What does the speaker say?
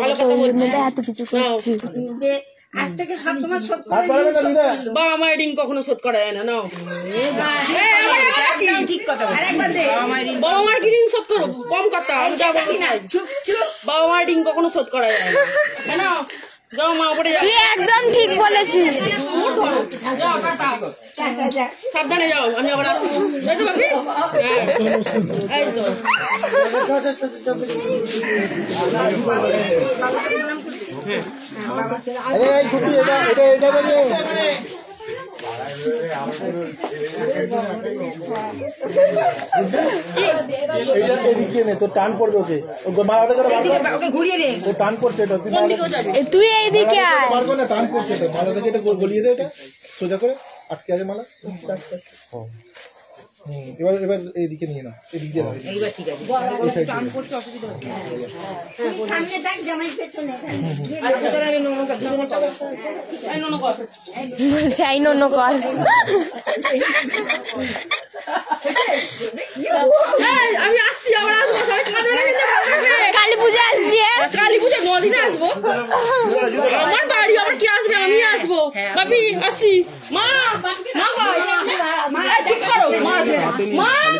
ভালো কথা বলছি। এত কিছু করছি যে আজ থেকে সব তোমার শোধ করে হাত বাড়াবে বাবা মায়ের ঋণ কখনো শোধ করা যায় না নাও। ঠিক কথা বলছো। আরেকবার দে। বাবা মায়ের কি ঋণ শোধ করব? কম কথা আমি যা চুপ বাবা মায়ের ঋণ কখনো শোধ করা যায় না। হ্যাঁ নাও। যাও মা উপরে যাও। তুই একদম ঠিক বলেছিস। যাও টাটা। টাটা সাবধানে যাও আমি আবার আসছি। তাই তো বাপি হ্যাঁ। এই তো। টান পড়বে ওকে টান পড়ছে এটা তুই তুই এইদিকে পারব না টান পড়ছে এটা গলিয়ে দে সোজা করে আটকে আছে মালা। এবার এবার এইদিকে নিয়ে না এদিকে নাও এইবার ঠিক আছে। সামনে দেখ জামাই পেছনে আচ্ছা এই ননো কর। চাই নন্য কর। আমি আসছি আবার আসব সবাই কাঁদবে না কিন্তু কালী পুজো আসবি কালী পুজো নদিনে আসব। আমার বাড়ি আবার কি আসবে আমি আসব। বাপি আসি। মা